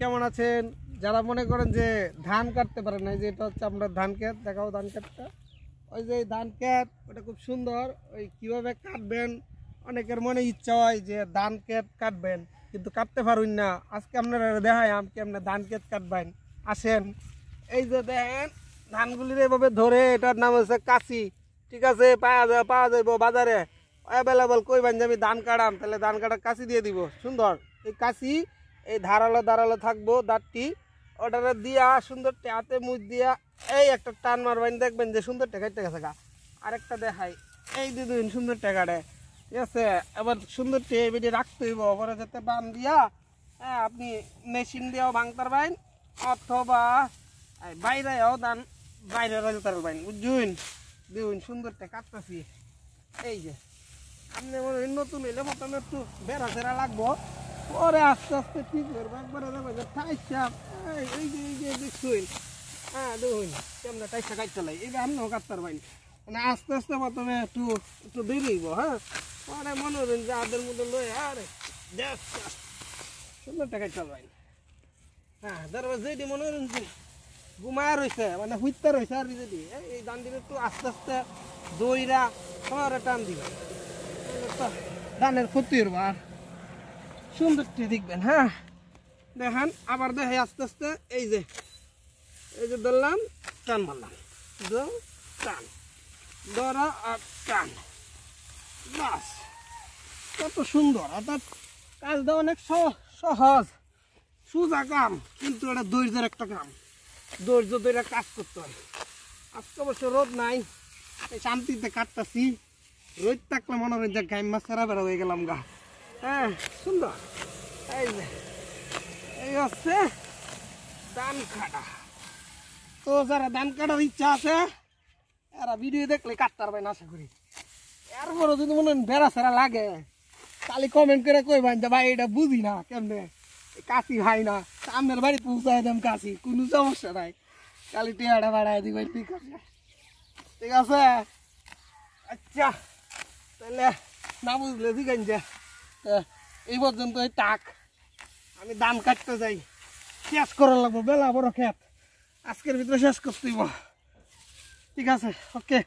কেমন আছেন? যারা মনে করেন যে ধান কাটতে পারেন না যে এটা হচ্ছে আমরা ধান ক্ষেত, দেখাও ধান ক্ষেতটা। ওই যে ধান ক্ষেত, ওটা খুব সুন্দর। ওই কীভাবে কাটবেন, অনেকের মনে ইচ্ছা হয় যে ধান ক্ষেত কাটবেন, কিন্তু কাটতে পারুন না। আজকে আপনারা দেখাই, আমি কেমন ধান ক্ষেত কাটবেন? আসেন। এই যে দেখেন ধানগুলির এভাবে ধরে, এটার নাম হচ্ছে কাশি। ঠিক আছে, পাওয়া যায়, পাওয়া যাইব বাজারে। অ্যাভেলেবল কইবেন যে আমি ধান কাটাম, তাহলে ধান কাটার কাশি দিয়ে দিব। সুন্দর। এই কাশি এই ধারালো ধারালো থাকব দাঁতটি। ওটারে দিয়া সুন্দর হাতে মুখ দিয়া এই একটা টান মারবেন, দেখবেন যে সুন্দর টেকাইতে গেছে গা। আরেকটা দেখাই, এই দিদিন সুন্দর টেকাটে ঠিক আছে? এবার সুন্দর টেবিটি রাখতে হইব, ওপরে যাতে বান দিয়া হ্যাঁ আপনি মেশিন দিয়েও ভাঙতে পারবেন, অথবা বাইরেও দান, বাইরে রাখতে পারবেন বুঝুন দেখুন সুন্দর কাটতেছি। এই যে, আপনি মনে নতুন এলে প্রথমে একটু বেড়া চেরা লাগবো। পরে আস্তে আস্তে ঠিক করব? একবারে দেখো যে টাইসা এই যে এই যে দেখুন হ্যাঁ দেখুন, কেমন টাইসা কাট চালাই এই আপনিও কাটতে পারবেন। মানে আস্তে আস্তে প্রথমে একটু একটু বেরিয়েব হ্যাঁ? পরে মনে হবেন যে আদের মধ্যে লয়ে, আরে, দেখ সুন্দর টাকা চালবেন হ্যাঁ ধরো যেটি মনে যে ঘুমায় রয়েছে মানে হুইতে রয়েছে আর যদি এই দান দিলে একটু আস্তে আস্তে দইরা সরে টান দিবেন। ধানের ক্ষতি হইব আর। সুন্দরটি দেখবেন হ্যাঁ? দেখেন, আবার দেখে আস্তে আস্তে, এই যে এই যে ধরলাম, টান মারলাম। টান। ধরা আর টান। বাস, কত সুন্দর, অর্থাৎ কাজটা অনেক সহ- সহজ। সোজা কাম, কিন্তু এটা ধৈর্যের একটা কাম। ধৈর্য ধরে কাজ করতে হয়। আজকে অবশ্য রোদ নাই শান্তিতে কাটতাছি। রোদ থাকলে মনে হয় যে গাই মাছ সেরা বেড়া হয়ে গেলাম গা। হ্যাঁ সুন্দর এই যে এই হচ্ছে ধান কাটা তো যারা ধান কাটার ইচ্ছা আছে এরা ভিডিও দেখলে কাটতে পারবেন আশা করি এরপরে যদি মনে হয় বেড়া সেরা লাগে খালি কমেন্ট করে কইবেন যে ভাই এটা বুঝি না কেমনে এই কাশি হয় না সামনের বাড়ি পৌঁছায় দেন কাশি কোনো সমস্যা নাই খালি টিয়াটা বাড়ায় দিবেন ঠিক আছে ঠিক আছে আচ্ছা তাহলে না বুঝলে দিকেন যে তা এই পর্যন্ত এই টাক। আমি দাম কাটতে যাই। শেষ করা লাগবো, বেলা বড় খেত আজকের ভিতরে শেষ করতে হইব। ঠিক আছে, ওকে।